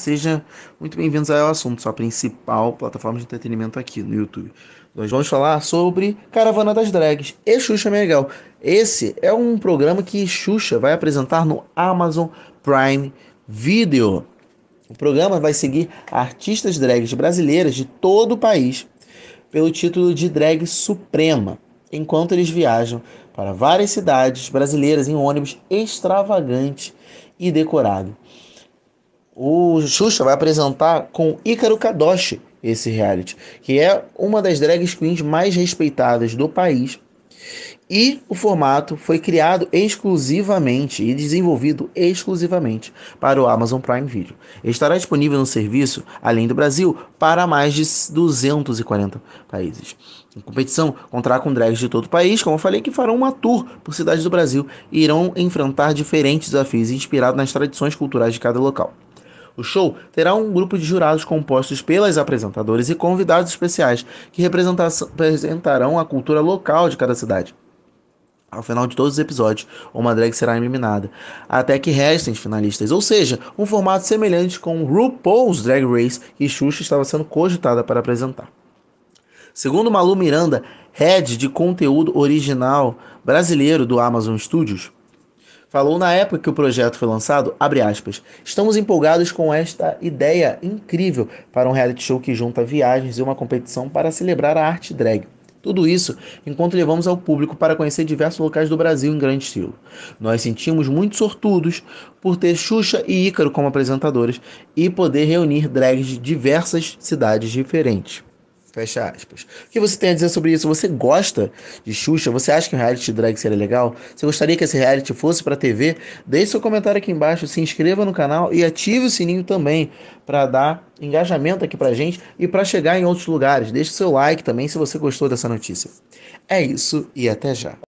seja muito bem-vindos ao assunto, sua principal plataforma de entretenimento aqui no YouTube. Nós vamos falar sobre Caravana das Drags e Xuxa Meneghel. Esse é um programa que Xuxa vai apresentar no Amazon Prime Video. O programa vai seguir artistas drags brasileiras de todo o país pelo título de Drag Suprema, enquanto eles viajam para várias cidades brasileiras em um ônibus extravagante e decorado. O Xuxa vai apresentar com Ícaro Kadoshi esse reality, que é uma das drag queens mais respeitadas do país. E o formato foi criado exclusivamente e desenvolvido exclusivamente para o Amazon Prime Video. Estará disponível no serviço, além do Brasil, para mais de 240 países. A competição contará com drags de todo o país, como eu falei, que farão uma tour por cidades do Brasil e irão enfrentar diferentes desafios inspirados nas tradições culturais de cada local. O show terá um grupo de jurados compostos pelas apresentadoras e convidados especiais que representarão a cultura local de cada cidade. Ao final de todos os episódios, uma drag será eliminada, até que restem finalistas, ou seja, um formato semelhante com RuPaul's Drag Race que Xuxa estava sendo cogitada para apresentar. Segundo Malu Miranda, head de conteúdo original brasileiro do Amazon Studios, falou na época que o projeto foi lançado, aspas, estamos empolgados com esta ideia incrível para um reality show que junta viagens e uma competição para celebrar a arte drag. Tudo isso enquanto levamos ao público para conhecer diversos locais do Brasil em grande estilo. Nós sentimos muito sortudos por ter Xuxa e Ícaro como apresentadores e poder reunir drags de diversas cidades diferentes. Fecha aspas. O que você tem a dizer sobre isso? Você gosta de Xuxa? Você acha que um reality drag seria legal? Você gostaria que esse reality fosse para TV? Deixe seu comentário aqui embaixo, se inscreva no canal e ative o sininho também para dar engajamento aqui pra gente e para chegar em outros lugares. Deixe seu like também se você gostou dessa notícia. É isso e até já.